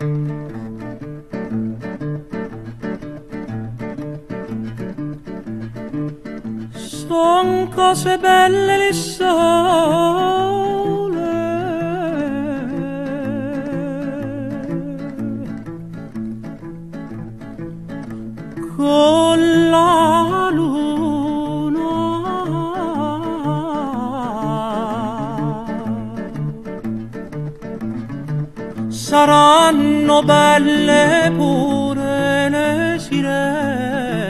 Son cose belle le sole. Con la luna saranno belle pure le sirene.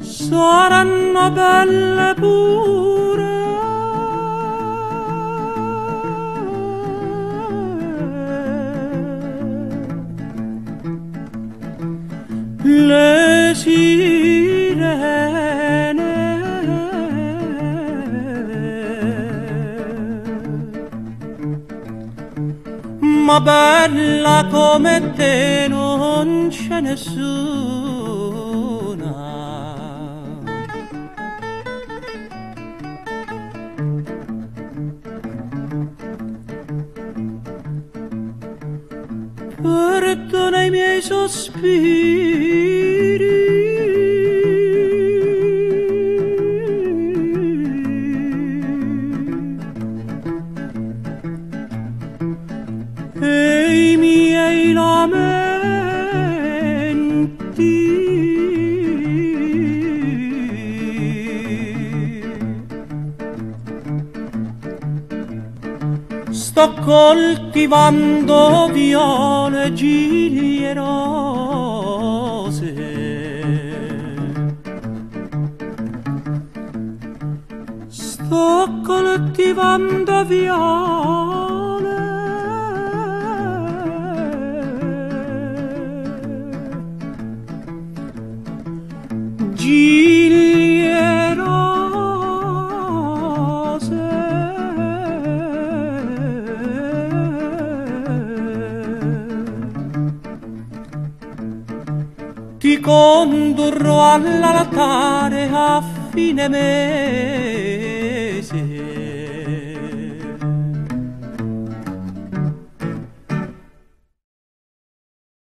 Saranno belle pure. Le sirene ma bella come te non c'è nessuna. Perdona i miei sospiri Sto coltivando viole, gigli e rose. Sto coltivando viole. Gigli e rose. Ti condurrò all'altare a fine mese